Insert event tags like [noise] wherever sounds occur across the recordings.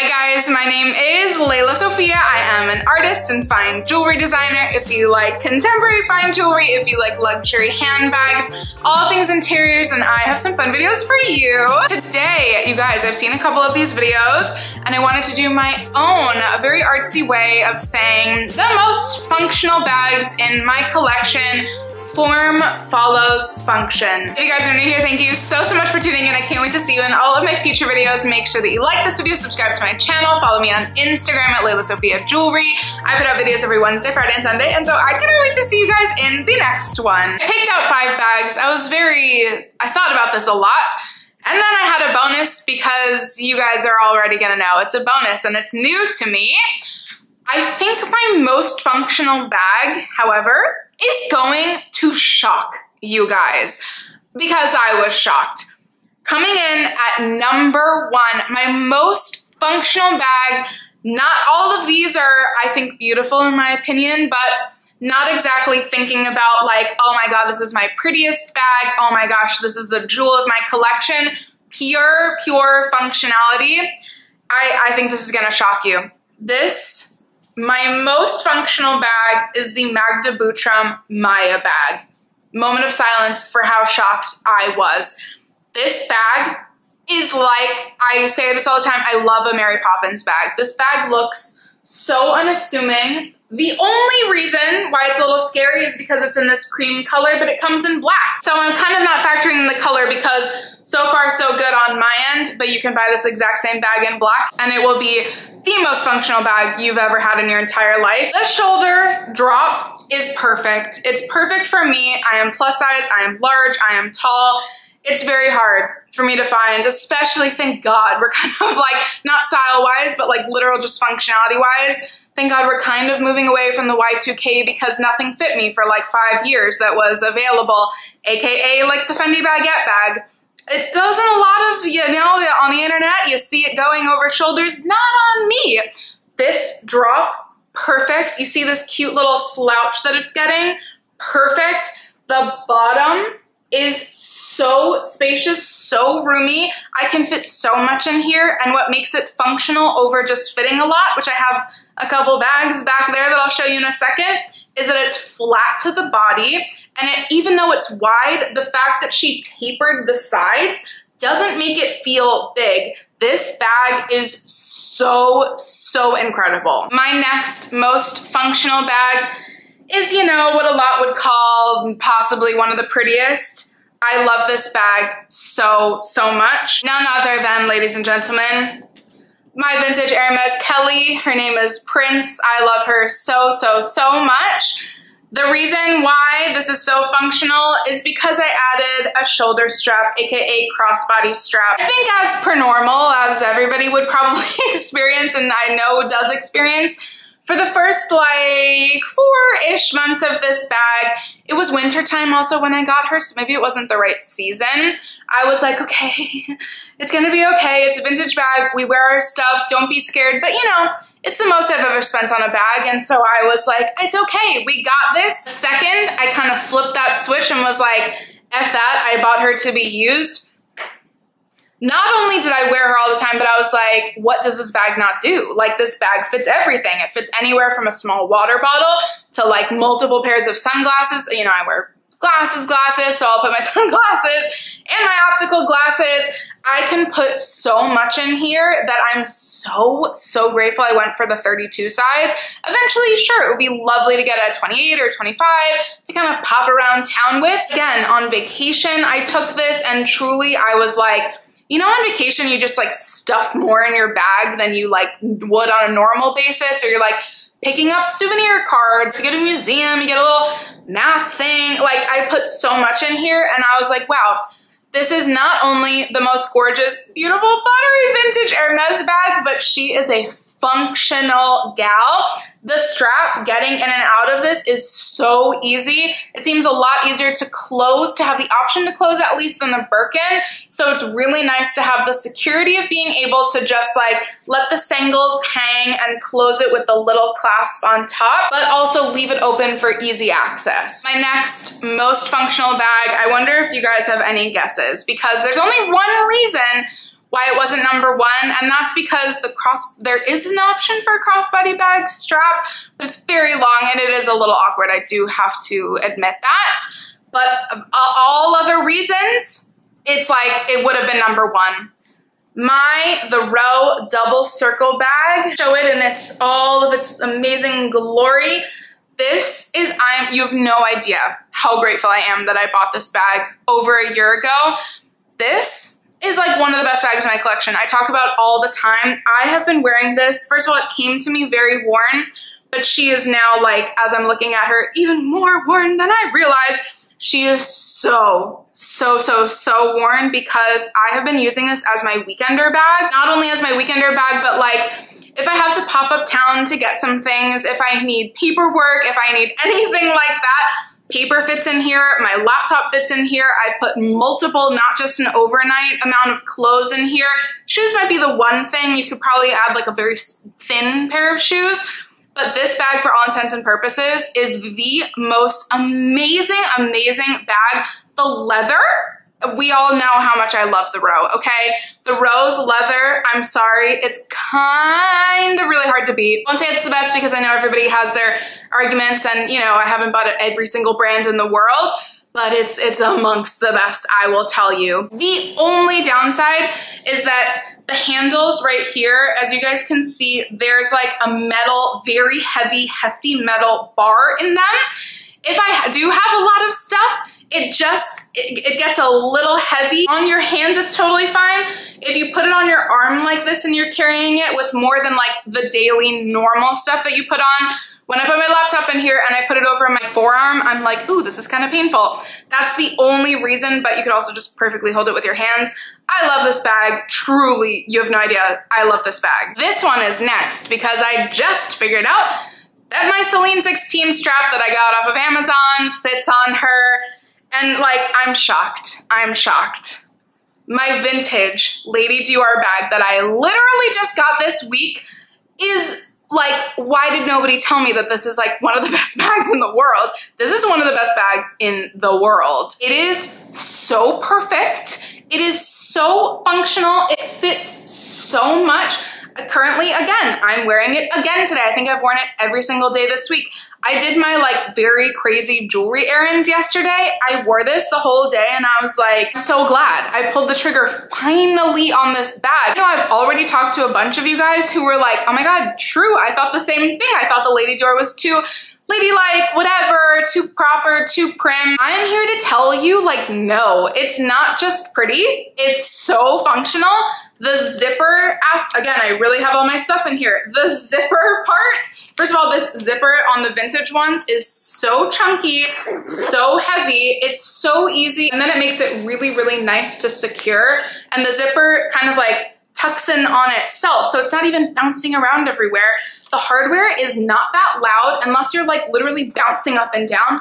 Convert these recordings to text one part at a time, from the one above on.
Hi guys, my name is Léla Sophia. I am an artist and fine jewelry designer. If you like contemporary fine jewelry, if you like luxury handbags, all things interiors, and I have some fun videos for you. Today, you guys, I've seen a couple of these videos and I wanted to do my own, a very artsy way of saying the most functional bags in my collection Form follows function. If you guys are new here, thank you so, so much for tuning in. I can't wait to see you in all of my future videos. Make sure that you like this video, subscribe to my channel, follow me on Instagram at Léla Sophia Jewelry. I put out videos every Wednesday, Friday, and Sunday, and so I cannot wait to see you guys in the next one. I picked out five bags. I was very, I thought about this a lot. And then I had a bonus because you guys are already gonna know it's a bonus and it's new to me. I think my most functional bag, however, is going to shock you guys because I was shocked. Coming in at number one, my most functional bag. Not all of these are, I think, beautiful in my opinion, but not exactly thinking about like, oh my God, this is my prettiest bag. Oh my gosh, this is the jewel of my collection. Pure, pure functionality. I, I think this is gonna shock you. This my most functional bag is the Magda Butrym Maya bag. Moment of silence for how shocked I was. This bag is like, I say this all the time, I love a Mary Poppins bag. This bag looks so unassuming. The only reason why it's a little scary is because it's in this cream color, but it comes in black. So I'm kind of not factoring in the color because so far so good on my end, but you can buy this exact same bag in black and it will be the most functional bag you've ever had in your entire life. The shoulder drop is perfect. It's perfect for me. I am plus size, I am large, I am tall. It's very hard for me to find, especially thank God we're [laughs] kind of like, not style wise, but like literal just functionality wise. Thank God we're kind of moving away from the Y2K because nothing fit me for like five years that was available, AKA like the Fendi baguette bag it goes in a lot of, you know, on the internet, you see it going over shoulders, not on me. This drop, perfect. You see this cute little slouch that it's getting? Perfect. The bottom is so spacious, so roomy. I can fit so much in here and what makes it functional over just fitting a lot, which I have a couple bags back there that I'll show you in a second, is that it's flat to the body and it, even though it's wide, the fact that she tapered the sides doesn't make it feel big. This bag is so, so incredible. My next most functional bag is, you know, what a lot would call possibly one of the prettiest. I love this bag so, so much. None other than, ladies and gentlemen, my vintage Hermes Kelly. Her name is Prince. I love her so, so, so much. The reason why this is so functional is because I added a shoulder strap, aka crossbody strap. I think as per normal, as everybody would probably [laughs] experience and I know does experience, for the first like four-ish months of this bag, it was wintertime also when I got her, so maybe it wasn't the right season. I was like, okay, [laughs] it's gonna be okay. It's a vintage bag. We wear our stuff. Don't be scared. But you know, it's the most I've ever spent on a bag. And so I was like, it's okay. We got this. Second, I kind of flipped that switch and was like, F that. I bought her to be used not only did I wear her all the time, but I was like, what does this bag not do? Like this bag fits everything. It fits anywhere from a small water bottle to like multiple pairs of sunglasses. You know, I wear glasses, glasses, so I'll put my [laughs] sunglasses and my optical glasses. I can put so much in here that I'm so, so grateful I went for the 32 size. Eventually, sure, it would be lovely to get a 28 or 25 to kind of pop around town with. Again, on vacation, I took this and truly I was like, you know, on vacation, you just like stuff more in your bag than you like would on a normal basis, or you're like picking up souvenir cards, you get a museum, you get a little map thing. Like, I put so much in here, and I was like, wow, this is not only the most gorgeous, beautiful, buttery vintage Hermes bag, but she is a functional gal. The strap getting in and out of this is so easy. It seems a lot easier to close, to have the option to close at least than the Birkin. So it's really nice to have the security of being able to just like let the sangles hang and close it with the little clasp on top, but also leave it open for easy access. My next most functional bag, I wonder if you guys have any guesses because there's only one reason why it wasn't number one, and that's because the cross there is an option for a crossbody bag strap, but it's very long and it is a little awkward. I do have to admit that. But uh, all other reasons, it's like it would have been number one. My The Row double circle bag, show it in its all of its amazing glory. This is, I'm, you have no idea how grateful I am that I bought this bag over a year ago. This is like one of the best bags in my collection. I talk about all the time. I have been wearing this. First of all, it came to me very worn, but she is now like, as I'm looking at her, even more worn than I realized. She is so, so, so, so worn because I have been using this as my weekender bag. Not only as my weekender bag, but like if I have to pop up town to get some things, if I need paperwork, if I need [laughs] anything like that, paper fits in here, my laptop fits in here. I put multiple, not just an overnight amount of clothes in here. Shoes might be the one thing. You could probably add like a very thin pair of shoes. But this bag, for all intents and purposes, is the most amazing, amazing bag. The leather we all know how much I love the row, okay? The Row's leather, I'm sorry, it's kind of really hard to beat. I won't say it's the best because I know everybody has their arguments and, you know, I haven't bought every single brand in the world, but it's it's amongst the best, I will tell you. The only downside is that the handles right here, as you guys can see, there's like a metal, very heavy, hefty metal bar in them. If I do have a lot of stuff, it just, it, it, gets a little heavy. On your hands, it's totally fine. If you put it on your arm like this and you're carrying it with more than like the daily normal stuff that you put on, when I put my laptop in here and I put it over my forearm, I'm like, ooh, this is kind of painful. That's the only reason, but you could also just perfectly hold it with your hands. I love this bag. Truly, you have no idea. I love this bag. This one is next because I just figured out that my Celine 16 strap that I got off of Amazon fits on her and like, I'm shocked. I'm shocked. My vintage Lady Dior bag that I literally just got this week is like, why did nobody tell me that this is like one of the [laughs] best bags in the world? This is one of the best bags in the world. It is so perfect. It is so functional. It fits so much. Currently, again, I'm wearing it again today. I think I've worn it every single day this week. I did my like very crazy jewelry errands yesterday. I wore this the whole day and I was like so glad I pulled the trigger finally on this bag. You know, I've already talked to a bunch of you guys who were like, oh my God, true. I thought the same thing. I thought the Lady Dior was too ladylike, whatever, too proper, too prim. I'm here to tell you, like, no, it's not just pretty, it's so functional. The zipper, asked, again, I really have all my stuff in here. The zipper part, first of all, this zipper on the vintage ones is so chunky, so heavy, it's so easy, and then it makes it really, really nice to secure. And the zipper kind of like tucks in on itself. So it's not even bouncing around everywhere. The hardware is not that loud unless you're like literally bouncing up and down.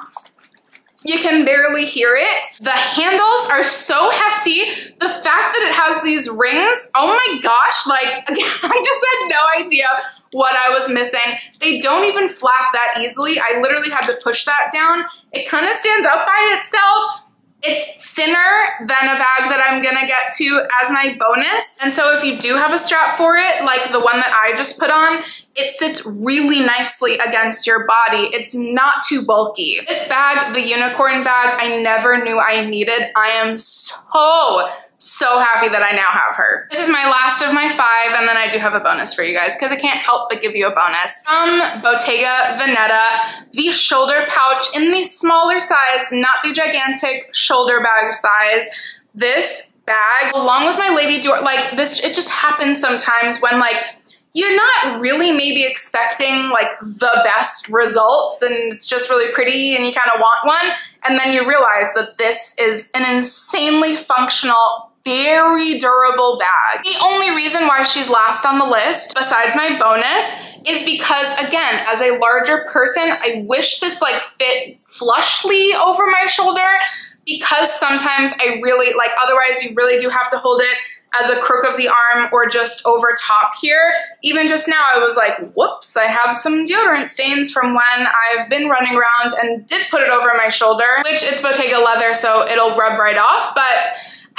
You can barely hear it. The handles are so hefty. The fact that it has these rings, oh my gosh, like [laughs] I just had no idea what I was missing. They don't even flap that easily. I literally had to push that down. It kind of stands up by itself it's thinner than a bag that I'm gonna get to as my bonus. And so if you do have a strap for it, like the one that I just put on, it sits really nicely against your body. It's not too bulky. This bag, the unicorn bag, I never knew I needed. I am so so happy that I now have her. This is my last of my five, and then I do have a bonus for you guys because I can't help but give you a bonus. From Bottega Veneta, the shoulder pouch in the smaller size, not the gigantic shoulder bag size. This bag, along with my Lady Dior, like this, it just happens sometimes when like you're not really maybe expecting like the best results and it's just really pretty and you kind of want one. And then you realize that this is an insanely functional very durable bag. The only reason why she's last on the list, besides my bonus, is because again, as a larger person, I wish this like fit flushly over my shoulder because sometimes I really, like otherwise you really do have to hold it as a crook of the arm or just over top here. Even just now I was like, whoops, I have some deodorant stains from when I've been running around and did put it over my shoulder, which it's Bottega leather, so it'll rub right off. But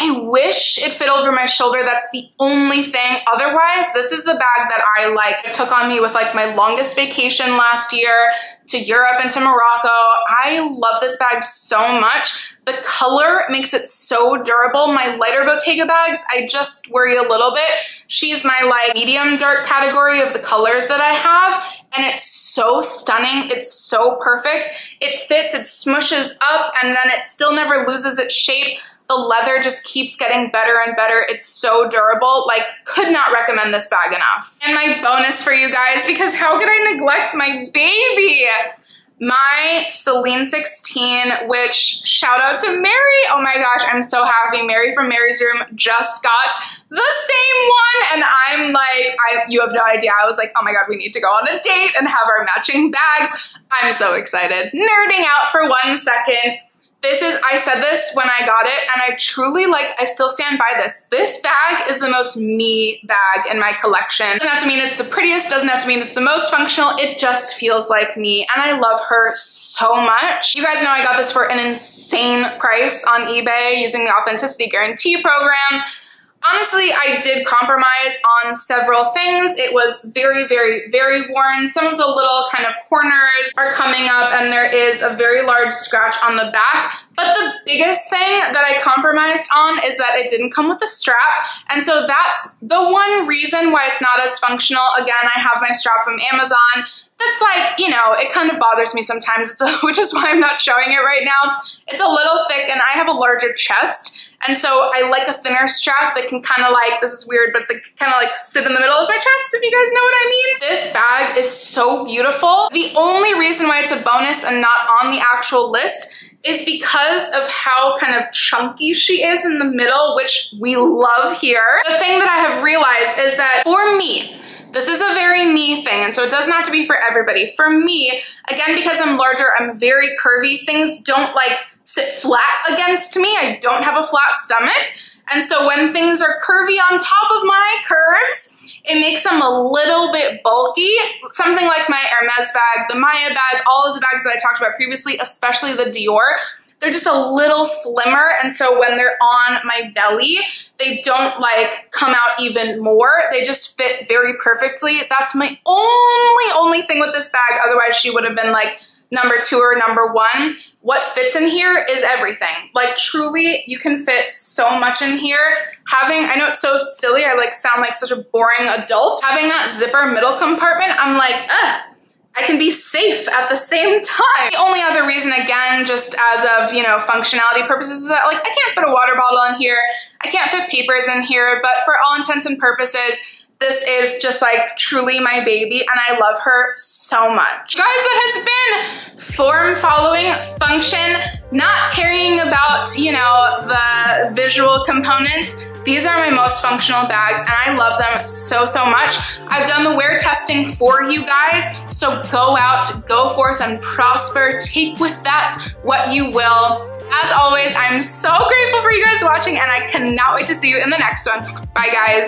I wish it fit over my shoulder. That's the only thing. Otherwise, this is the bag that I like. Took on me with like my longest vacation last year to Europe and to Morocco. I love this bag so much. The color makes it so durable. My lighter Bottega bags, I just worry a little bit. She's my like medium dark category of the colors that I have and it's so stunning. It's so perfect. It fits, it smushes up and then it still never loses its shape. The leather just keeps getting better and better. It's so durable. Like, could not recommend this bag enough. And my bonus for you guys, because how could I neglect my baby? my Celine 16, which shout out to Mary. Oh my gosh, I'm so happy. Mary from Mary's Room just got the same one. And I'm like, I, you have no idea. I was like, oh my God, we need to go on a date and have our matching bags. I'm so excited. Nerding out for one second. This is, I said this when I got it, and I truly like, I still stand by this. This bag is the most me bag in my collection. Doesn't have to mean it's the prettiest, doesn't have to mean it's the most functional. It just feels like me, and I love her so much. You guys know I got this for an insane price on eBay using the Authenticity Guarantee program. Honestly, I did compromise on several things. It was very, very, very worn. Some of the little kind of corners are coming up and there is a very large scratch on the back. But the biggest thing that I compromised on is that it didn't come with a strap. And so that's the one reason why it's not as functional. Again, I have my strap from Amazon that's like, you know, it kind of bothers me sometimes, a, [laughs] which is why I'm not showing it right now. It's a little thick and I have a larger chest. And so I like a thinner strap that can kind of like, this is weird, but they kind of like sit in the middle of my chest, if you guys know what I mean. This bag is so beautiful. The only reason why it's a bonus and not on the actual list is because of how kind of chunky she is in the middle, which we love here. The thing that I have realized is that for me, this is a very me thing, and so it doesn't have to be for everybody. For me, again, because I'm larger, I'm very curvy, things don't like sit flat against me. I don't have a flat stomach. And so when things are curvy on top of my curves, it makes them a little bit bulky. Something like my Hermes bag, the Maya bag, all of the bags that I talked about previously, especially the Dior, they're just a little slimmer. And so when they're on my belly, they don't like come out even more. They just fit very perfectly. That's my only, only thing with this bag. Otherwise she would have been like number two or number one. What fits in here is everything. Like truly, you can fit so much in here. Having, I know it's so silly, I like sound like such a boring adult. Having that zipper middle compartment, I'm like, ugh, I can be safe at the same time. The only other reason, again, just as of, you know, functionality purposes is that like I can't fit a water bottle in here. I can't fit papers in here, but for all intents and purposes, this is just like truly my baby and I love her so much. Guys, that has been form following function, not caring about, you know, the visual components. These are my most functional bags and I love them so, so much. I've done the wear testing for you guys, so go out, go forth and prosper. Take with that what you will. As always, I'm so grateful for you guys watching and I cannot wait to see you in the next one. Bye guys.